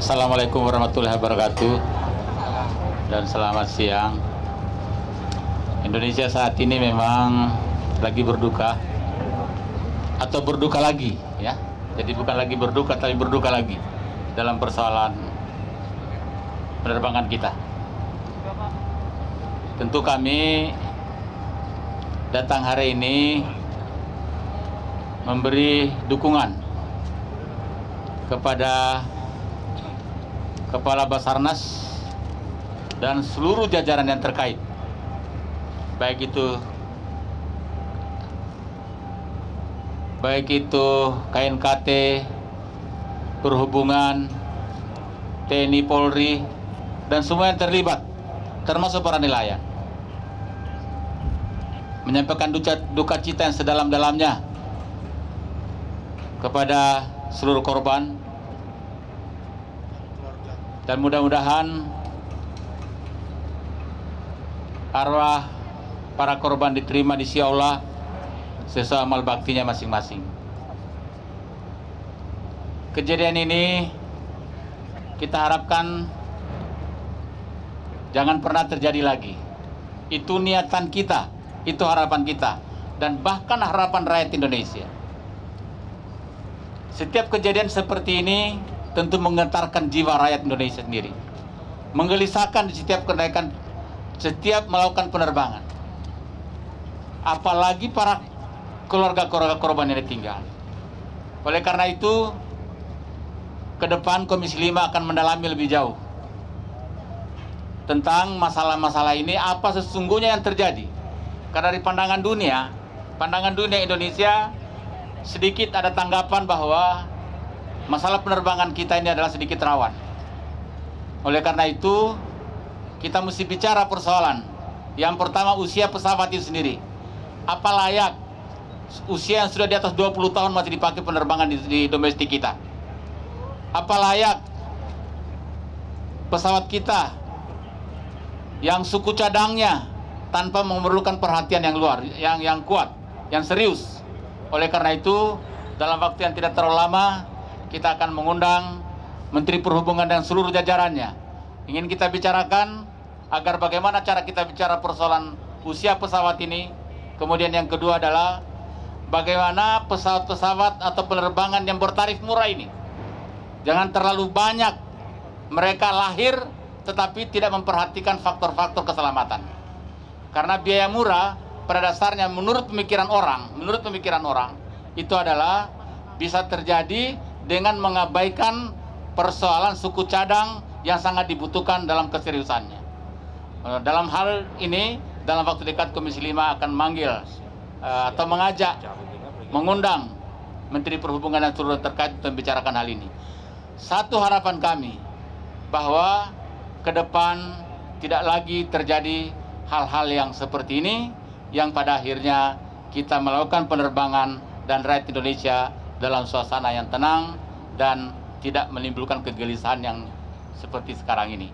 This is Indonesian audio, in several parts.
Assalamualaikum warahmatullahi wabarakatuh dan selamat siang. Indonesia saat ini memang lagi berduka atau berduka lagi ya. Jadi bukan lagi berduka tapi berduka lagi dalam persoalan penerbangan kita. Tentu kami datang hari ini memberi dukungan kepada Kepala Basarnas dan seluruh jajaran yang terkait. Baik itu baik itu KNKT, Perhubungan, TNI Polri dan semua yang terlibat termasuk para nelayan. Menyampaikan duka, duka cita yang sedalam-dalamnya kepada seluruh korban dan mudah-mudahan arwah para korban diterima di sisi Allah sesuai amal baktinya masing-masing. Kejadian ini kita harapkan jangan pernah terjadi lagi. Itu niatan kita, itu harapan kita, dan bahkan harapan rakyat Indonesia. Setiap kejadian seperti ini tentu menggetarkan jiwa rakyat Indonesia sendiri. Menggelisahkan di setiap kenaikan, setiap melakukan penerbangan. Apalagi para keluarga-keluarga korban yang ditinggal. Oleh karena itu, ke depan Komisi 5 akan mendalami lebih jauh tentang masalah-masalah ini apa sesungguhnya yang terjadi. Karena di pandangan dunia, pandangan dunia Indonesia sedikit ada tanggapan bahwa masalah penerbangan kita ini adalah sedikit rawan. Oleh karena itu, kita mesti bicara persoalan. Yang pertama usia pesawat itu sendiri. Apa layak usia yang sudah di atas 20 tahun masih dipakai penerbangan di, di domestik kita? Apa layak pesawat kita yang suku cadangnya tanpa memerlukan perhatian yang luar, yang yang kuat, yang serius. Oleh karena itu, dalam waktu yang tidak terlalu lama, kita akan mengundang Menteri Perhubungan dan seluruh jajarannya. Ingin kita bicarakan agar bagaimana cara kita bicara persoalan usia pesawat ini. Kemudian yang kedua adalah bagaimana pesawat-pesawat atau penerbangan yang bertarif murah ini. Jangan terlalu banyak mereka lahir tetapi tidak memperhatikan faktor-faktor keselamatan. Karena biaya murah pada dasarnya menurut pemikiran orang, menurut pemikiran orang itu adalah bisa terjadi dengan mengabaikan persoalan suku cadang yang sangat dibutuhkan dalam keseriusannya. Dalam hal ini, dalam waktu dekat Komisi 5 akan manggil uh, atau mengajak, mengundang Menteri Perhubungan dan seluruh terkait untuk membicarakan hal ini. Satu harapan kami bahwa ke depan tidak lagi terjadi hal-hal yang seperti ini yang pada akhirnya kita melakukan penerbangan dan rakyat Indonesia dalam suasana yang tenang dan tidak menimbulkan kegelisahan yang seperti sekarang ini.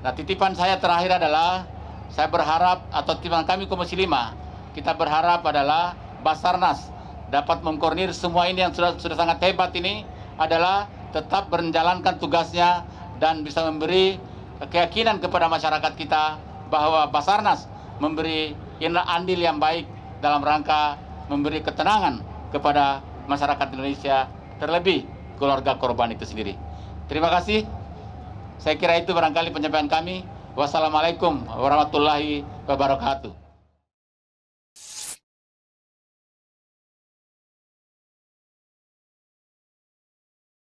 Nah, titipan saya terakhir adalah saya berharap atau titipan kami Komisi 5 kita berharap adalah Basarnas dapat mengkoordinir semua ini yang sudah sudah sangat hebat ini adalah tetap menjalankan tugasnya dan bisa memberi keyakinan kepada masyarakat kita bahwa Basarnas memberi andil yang baik dalam rangka memberi ketenangan kepada masyarakat Indonesia terlebih keluarga korban itu sendiri. Terima kasih. Saya kira itu barangkali penyampaian kami. Wassalamualaikum warahmatullahi wabarakatuh.